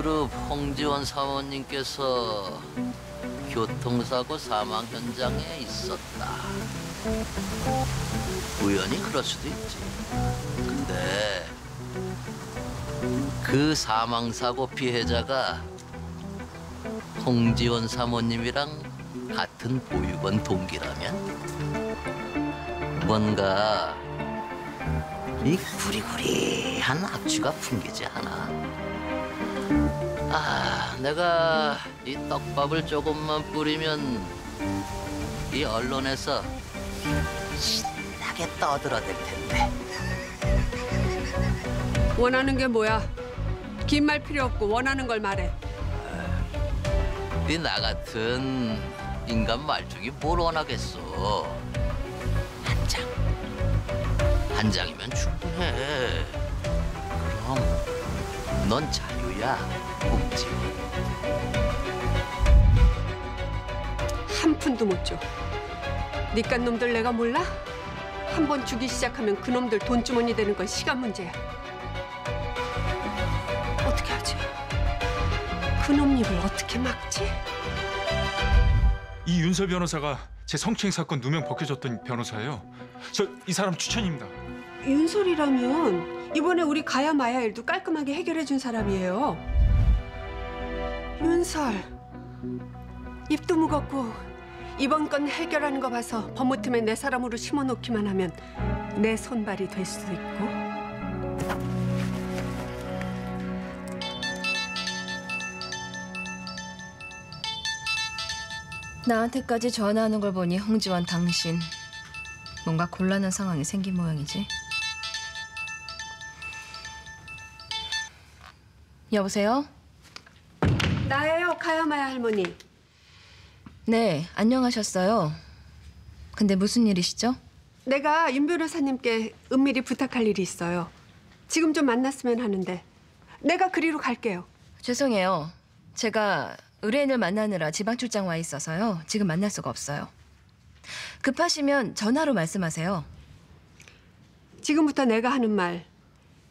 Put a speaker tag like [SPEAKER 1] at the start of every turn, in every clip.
[SPEAKER 1] 그룹 홍지원 사모님께서 교통사고 사망 현장에 있었다. 우연히 그럴 수도 있지. 근데 그 사망 사고 피해자가 홍지원 사모님이랑 같은 보육원 동기라면 뭔가 이 구리구리한 악취가 풍기지 않아. 아, 내가 이 떡밥을 조금만 뿌리면 이 언론에서 신나게 떠들어댈 텐데.
[SPEAKER 2] 원하는 게 뭐야? 긴 말 필요 없고 원하는 걸 말해.
[SPEAKER 1] 이나 같은 인간 말중이 뭘 원하겠어. 한 장. 한 장이면 충분해. 그럼 넌 자유야, 홍지원.
[SPEAKER 2] 한 푼도 못 줘. 니깟 놈들 내가 몰라? 한 번 주기 시작하면 그 놈들 돈주머니 되는 건 시간 문제야. 어떻게 하지? 그놈 입을 어떻게 막지?
[SPEAKER 3] 이 윤설 변호사가 제 성추행 사건 누명 벗겨줬던 변호사예요. 저 이 사람 추천입니다.
[SPEAKER 2] 윤솔이라면 이번에 우리 가야 마야 일도 깔끔하게 해결해 준 사람이에요. 윤설. 입도 무겁고 이번 건 해결하는 거 봐서 법무팀에 내 사람으로 심어놓기만 하면 내 손발이 될 수도 있고.
[SPEAKER 4] 나한테까지 전화하는 걸 보니 홍지원 당신 뭔가 곤란한 상황이 생긴 모양이지. 여보세요?
[SPEAKER 2] 나예요, 가야 마야 할머니.
[SPEAKER 4] 네, 안녕하셨어요. 근데 무슨 일이시죠?
[SPEAKER 2] 내가 윤 변호사님께 은밀히 부탁할 일이 있어요. 지금 좀 만났으면 하는데 내가 그리로 갈게요.
[SPEAKER 4] 죄송해요. 제가 의뢰인을 만나느라 지방 출장 와 있어서요. 지금 만날 수가 없어요. 급하시면 전화로 말씀하세요.
[SPEAKER 2] 지금부터 내가 하는 말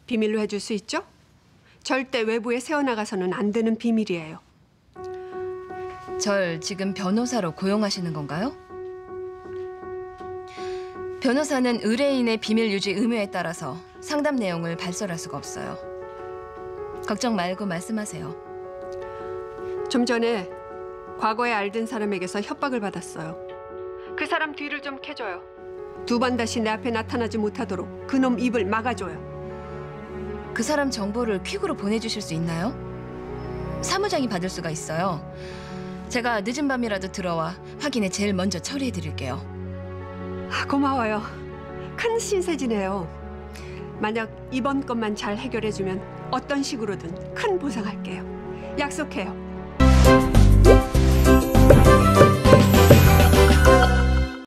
[SPEAKER 2] 비밀로 해줄 수 있죠? 절대 외부에 새어나가서는 안 되는 비밀이에요.
[SPEAKER 4] 절 지금 변호사로 고용하시는 건가요? 변호사는 의뢰인의 비밀 유지 의무에 따라서 상담 내용을 발설할 수가 없어요. 걱정 말고 말씀하세요.
[SPEAKER 2] 좀 전에 과거에 알던 사람에게서 협박을 받았어요. 그 사람 뒤를 좀 캐줘요. 두 번 다시 내 앞에 나타나지 못하도록 그놈 입을 막아줘요.
[SPEAKER 4] 그 사람 정보를 퀵으로 보내주실 수 있나요? 사무장이 받을 수가 있어요. 제가 늦은 밤이라도 들어와 확인에 제일 먼저 처리해 드릴게요.
[SPEAKER 2] 아, 고마워요. 큰 신세지네요. 만약 이번 것만 잘 해결해주면 어떤 식으로든 큰 보상할게요. 약속해요.